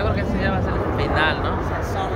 Yo creo que ese ya va a ser el final, ¿no?